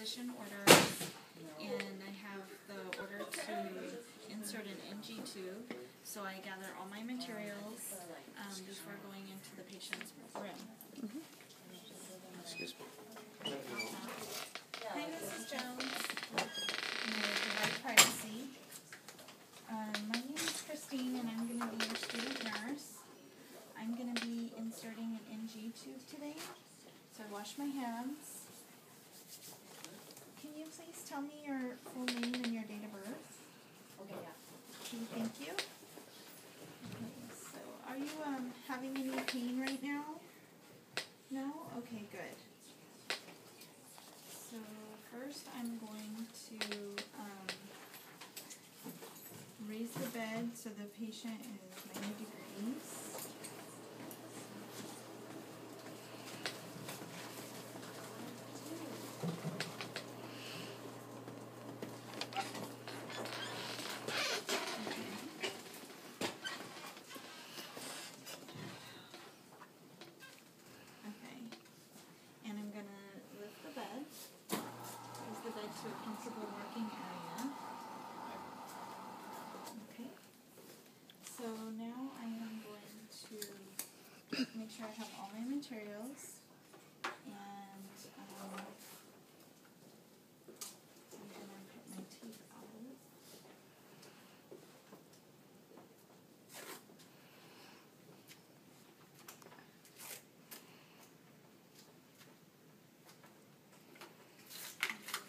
physician orders, and I have the order to insert an NG tube. So I gather all my materials um, before going into the patient's room. Excuse me. Hi, Mrs. Jones. I'm gonna provide privacy. Um, my name is Christine, and I'm gonna be your student nurse. I'm gonna be inserting an NG tube today, so I wash my hands. Can you please tell me your full name and your date of birth? Okay, yeah. Okay, thank you. Okay, so are you um having any pain right now? No? Okay, good. So first I'm going to um raise the bed so the patient is ninety degrees. Okay. And I'm gonna lift the bed. Raise the bed to a comfortable working area. Okay. So now I am going to make sure I have all my materials and um, I'm gonna put my tape out.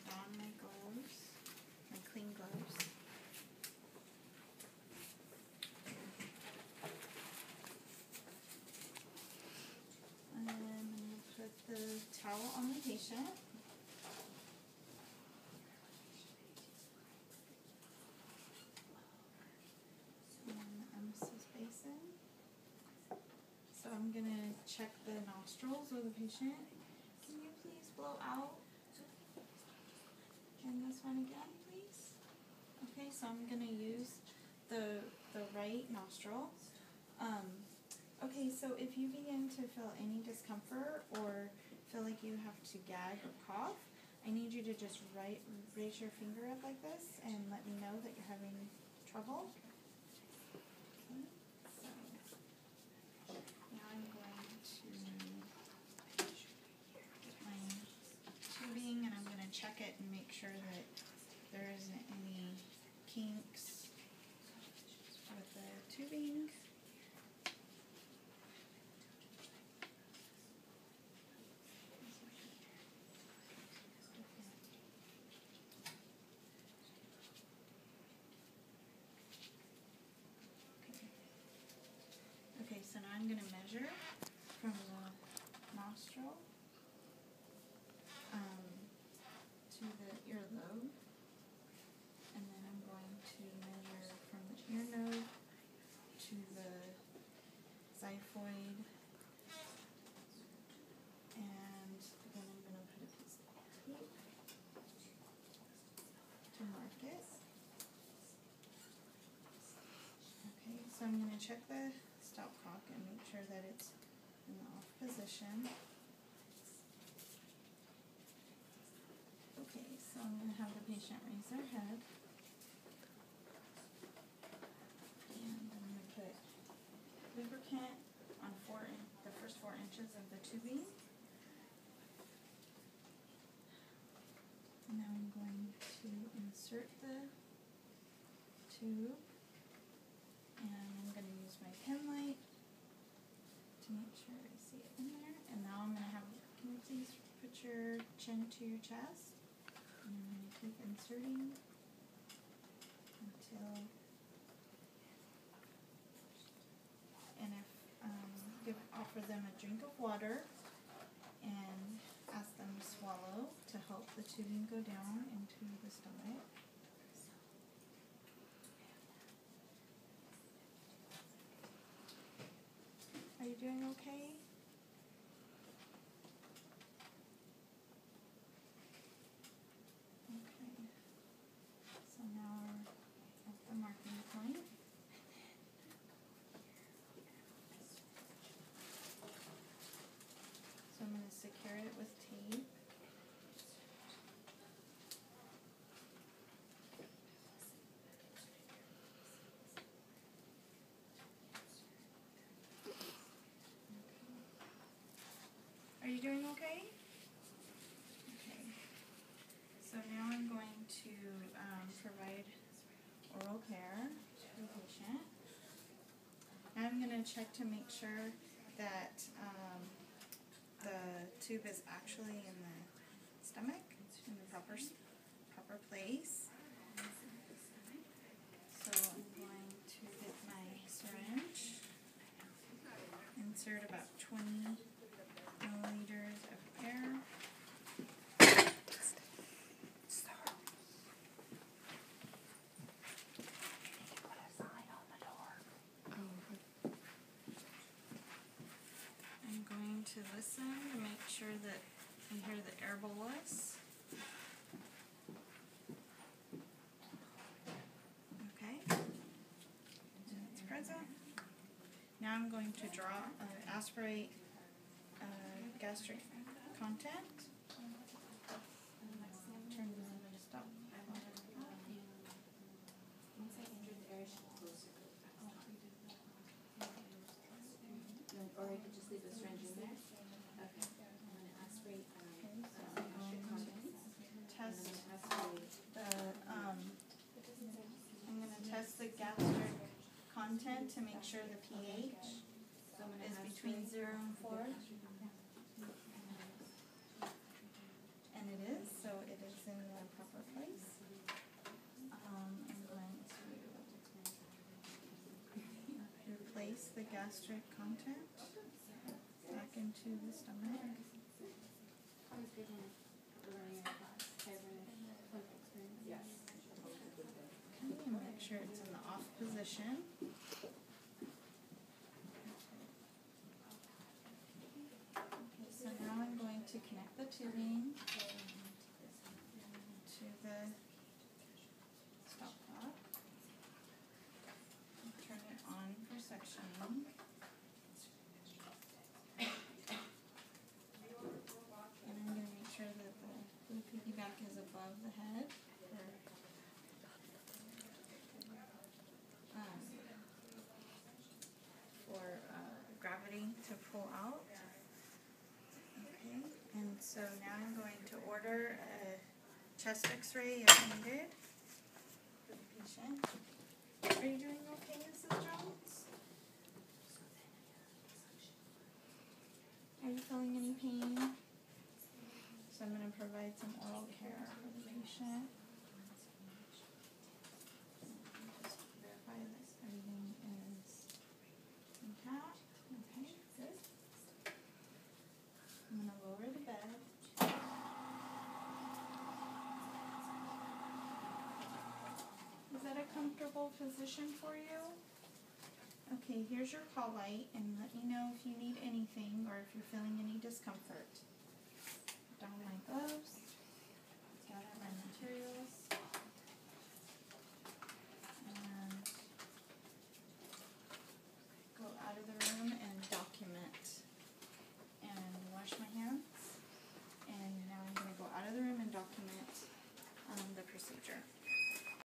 Don my gloves, my clean gloves. And then I'm gonna put the towel on the patient. So I'm gonna check the nostrils of the patient. Can you please blow out? And this one again, please. Okay, so I'm gonna use the the right nostril. Um, okay, so if you begin to feel any discomfort or feel like you have to gag or cough, I need you to just raise your finger up like this and let me know that you're having trouble. Now I'm going to get my tubing and I'm gonna check it and make sure that there isn't any kinks with the tubing. Okay, so now I'm gonna measure from the nostril um, to the earlobe. And then I'm going to measure from the ear node to the xiphoid. And then I'm gonna put a piece of tape to mark it. Okay, so I'm gonna check the stopcock and make sure that it's in the off position. Okay, so I'm gonna have the patient raise their head. And I'm gonna put lubricant on four the first four inches of the tubing. And now I'm going to insert the tube. And I'm gonna use my pen light to make sure I see it in there. And now I'm gonna have, can you please put your chin to your chest? And I'm gonna keep inserting until, and if, um, give, offer them a drink of water and ask them to swallow to help the tubing go down into the stomach. Are you doing? Okay. secure it with tape. Are you doing okay? Okay. So now I'm going to um, provide oral care to the patient. Now I'm going to check to make sure that um, tube is actually in the stomach, in the proper, proper place. So I'm going to get my syringe, insert about 20 to listen to make sure that I hear the air bolus. Okay. It's present. Now I'm going to draw, uh, aspirate, uh, gastric content. Stop. Or I could just leave the syringe in there? Okay, I'm gonna aspirate, um, uh, gastric contents. I'm Test the, um, I'm gonna test the gastric content to make sure the pH is between zero and four. And it is, so it is in the proper place. Um, I'm going to replace the gastric content back into the stomach. Make sure it's in the off position. So now I'm going to connect the tubing to the stop clock. And Turn it on for suctioning. And I'm gonna make sure that the blue piggyback is above the head for um, for uh, gravity to pull out. Okay, and so now I'm going to order a chest X-ray if needed for the patient. Are you doing okay, Mrs. Jones? Are you feeling any pain? So I'm gonna provide some oral care for the patient. Just verify that everything is intact, okay, good. I'm gonna lower the bed. Is that a comfortable position for you? Okay, here's your call light and let me know if you need anything or if you're feeling any discomfort. Down my gloves, gather my materials.